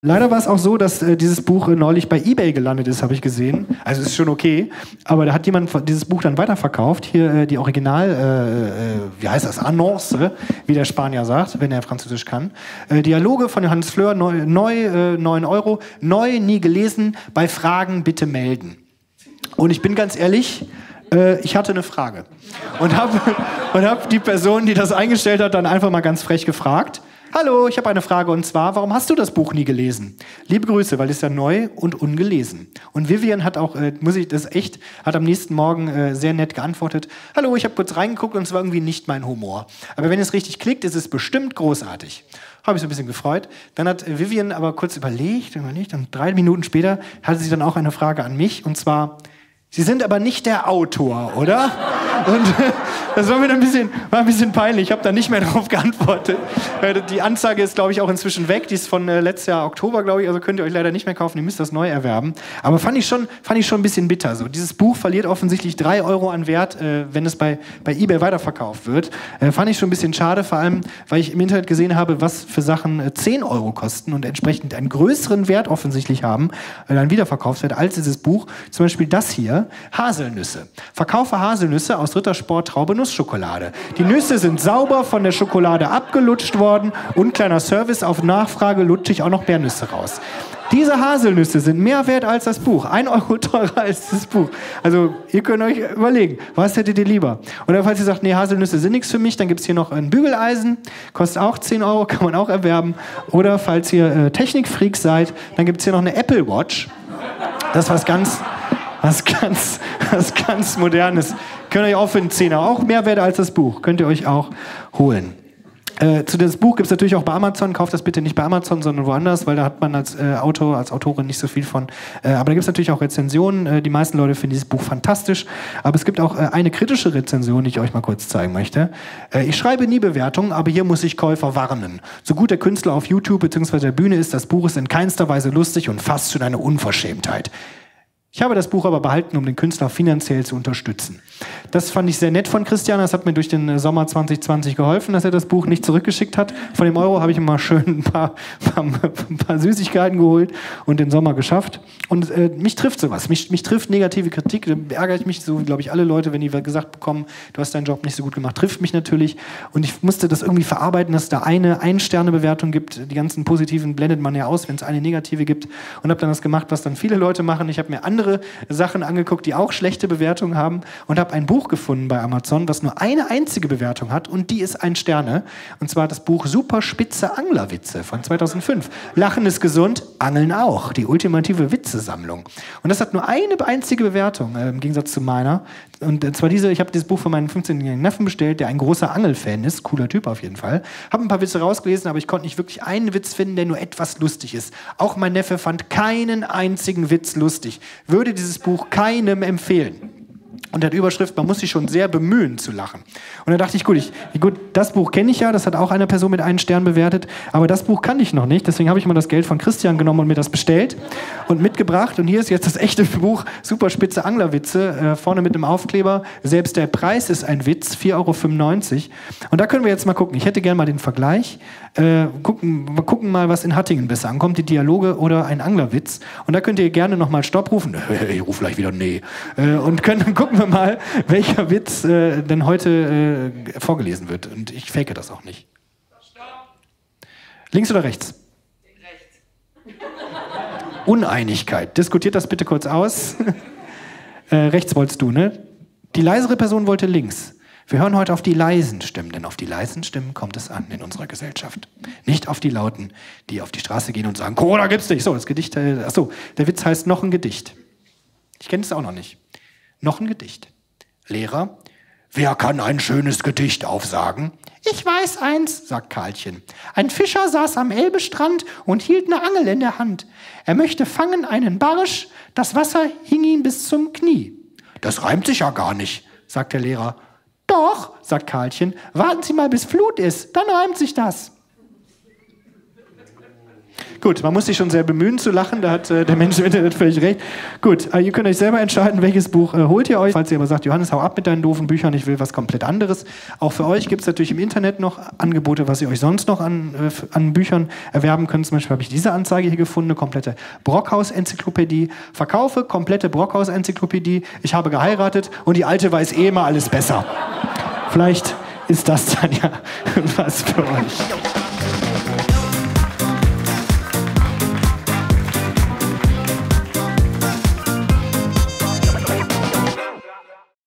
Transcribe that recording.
Leider war es auch so, dass äh, dieses Buch äh, neulich bei eBay gelandet ist, habe ich gesehen. Also ist schon okay. Aber da hat jemand dieses Buch dann weiterverkauft. Hier äh, die Original, äh, äh, wie heißt das? Annonce, wie der Spanier sagt, wenn er Französisch kann. Äh, Dialoge von Johannes Fleur, neu, neu 9 Euro. Neu, nie gelesen. Bei Fragen bitte melden. Und ich bin ganz ehrlich, ich hatte eine Frage. Und habe und hab die Person, die das eingestellt hat, dann einfach mal ganz frech gefragt. Hallo, ich habe eine Frage und zwar, warum hast du das Buch nie gelesen? Liebe Grüße, weil es ja neu und ungelesen. Und Vivian hat auch, äh, muss ich das echt, hat am nächsten Morgen äh, sehr nett geantwortet. Hallo, ich habe kurz reingeguckt und es war irgendwie nicht mein Humor. Aber wenn es richtig klickt, ist es bestimmt großartig. Habe ich so ein bisschen gefreut. Dann hat Vivian aber kurz überlegt, überlegt und drei Minuten später hatte sie dann auch eine Frage an mich und zwar, Sie sind aber nicht der Autor, oder? Und das war mir ein bisschen, war ein bisschen peinlich. Ich habe da nicht mehr darauf geantwortet. Die Anzeige ist, glaube ich, auch inzwischen weg. Die ist von äh, letztes Jahr Oktober, glaube ich. Also könnt ihr euch leider nicht mehr kaufen. Ihr müsst das neu erwerben. Aber fand ich schon, fand ich schon ein bisschen bitter. So, dieses Buch verliert offensichtlich drei Euro an Wert, äh, wenn es bei, bei eBay weiterverkauft wird. Äh, fand ich schon ein bisschen schade, vor allem, weil ich im Internet gesehen habe, was für Sachen äh, 10 Euro kosten und entsprechend einen größeren Wert offensichtlich haben, äh, dann Wiederverkaufswert, als dieses Buch. Zum Beispiel das hier. Haselnüsse. Verkaufe Haselnüsse aus Rittersport Traube Nussschokolade. Die Nüsse sind sauber von der Schokolade abgelutscht worden und kleiner Service auf Nachfrage lutsche ich auch noch Bärnüsse raus. Diese Haselnüsse sind mehr wert als das Buch. Ein Euro teurer als das Buch. Also ihr könnt euch überlegen, was hättet ihr lieber? Oder falls ihr sagt, nee, Haselnüsse sind nichts für mich, dann gibt es hier noch ein Bügeleisen, kostet auch 10 Euro, kann man auch erwerben. Oder falls ihr äh, Technikfreaks seid, dann gibt es hier noch eine Apple Watch. Das ist was ganz, was ganz, was ganz Modernes. Könnt ihr euch auch für einen Zehner, auch mehr wert als das Buch, könnt ihr euch auch holen. Äh, zu das Buch gibt es natürlich auch bei Amazon. Kauft das bitte nicht bei Amazon, sondern woanders, weil da hat man als äh, Autor, als Autorin nicht so viel von. Äh, aber da gibt es natürlich auch Rezensionen. Äh, die meisten Leute finden dieses Buch fantastisch. Aber es gibt auch äh, eine kritische Rezension, die ich euch mal kurz zeigen möchte. Äh, ich schreibe nie Bewertungen, aber hier muss ich Käufer warnen. So gut der Künstler auf YouTube bzw. der Bühne ist, das Buch ist in keinster Weise lustig und fast schon eine Unverschämtheit. Ich habe das Buch aber behalten, um den Künstler finanziell zu unterstützen. Das fand ich sehr nett von Christian. Das hat mir durch den Sommer 2020 geholfen, dass er das Buch nicht zurückgeschickt hat. Von dem Euro habe ich mal schön ein paar, ein paar Süßigkeiten geholt und den Sommer geschafft. Und äh, mich trifft sowas. Mich, mich trifft negative Kritik. Da ärgere ich mich so, glaube ich, alle Leute, wenn die gesagt bekommen, du hast deinen Job nicht so gut gemacht, trifft mich natürlich. Und ich musste das irgendwie verarbeiten, dass es da eine Ein-Sterne-Bewertung gibt. Die ganzen positiven blendet man ja aus, wenn es eine negative gibt. Und habe dann das gemacht, was dann viele Leute machen. Ich habe mir andere Sachen angeguckt, die auch schlechte Bewertungen haben und habe ein Buch gefunden bei Amazon, was nur eine einzige Bewertung hat und die ist ein Sterne. Und zwar das Buch Superspitze Anglerwitze von 2005. Lachen ist gesund, Angeln auch. Die ultimative Witzesammlung. Und das hat nur eine einzige Bewertung äh, im Gegensatz zu meiner. Und zwar diese, ich habe dieses Buch von meinem 15-jährigen Neffen bestellt, der ein großer Angelfan ist, cooler Typ auf jeden Fall. Habe ein paar Witze rausgelesen, aber ich konnte nicht wirklich einen Witz finden, der nur etwas lustig ist. Auch mein Neffe fand keinen einzigen Witz lustig. Würde dieses Buch keinem empfehlen. Und der Überschrift, man muss sich schon sehr bemühen zu lachen. Und da dachte ich, gut, ich, gut das Buch kenne ich ja, das hat auch eine Person mit einem Stern bewertet, aber das Buch kann ich noch nicht. Deswegen habe ich mal das Geld von Christian genommen und mir das bestellt und mitgebracht. Und hier ist jetzt das echte Buch, super spitze Anglerwitze, äh, vorne mit einem Aufkleber. Selbst der Preis ist ein Witz, 4,95 Euro. Und da können wir jetzt mal gucken. Ich hätte gerne mal den Vergleich. Äh, gucken, wir gucken mal, was in Hattingen besser ankommt, die Dialoge oder ein Anglerwitz. Und da könnt ihr gerne nochmal Stopp rufen. Ich rufe gleich wieder Nee. Äh, und können gucken, gucken wir mal, welcher Witz äh, denn heute äh, vorgelesen wird. Und ich fake das auch nicht. Links oder rechts? Rechts. Uneinigkeit. Diskutiert das bitte kurz aus. äh, rechts wolltest du, ne? Die leisere Person wollte links. Wir hören heute auf die leisen Stimmen, denn auf die leisen Stimmen kommt es an in unserer Gesellschaft. Nicht auf die lauten, die auf die Straße gehen und sagen, Corona gibt's nicht. So, das Gedicht, äh, achso, der Witz heißt noch ein Gedicht. Ich kenne es auch noch nicht. Noch ein Gedicht. Lehrer, wer kann ein schönes Gedicht aufsagen? Ich weiß eins, sagt Karlchen. Ein Fischer saß am Elbestrand und hielt eine Angel in der Hand. Er möchte fangen einen Barsch, das Wasser hing ihm bis zum Knie. Das reimt sich ja gar nicht, sagt der Lehrer. Doch, sagt Karlchen, warten Sie mal, bis Flut ist, dann reimt sich das. Gut, man muss sich schon sehr bemühen zu lachen, da hat äh, der Mensch im Internet völlig recht. Gut, äh, ihr könnt euch selber entscheiden, welches Buch äh, holt ihr euch. Falls ihr aber sagt, Johannes, hau ab mit deinen doofen Büchern, ich will was komplett anderes. Auch für euch gibt es natürlich im Internet noch Angebote, was ihr euch sonst noch an, äh, an Büchern erwerben könnt. Zum Beispiel habe ich diese Anzeige hier gefunden, eine komplette Brockhaus-Enzyklopädie. Verkaufe komplette Brockhaus-Enzyklopädie. Ich habe geheiratet und die alte weiß eh immer alles besser. Vielleicht ist das dann ja was für euch.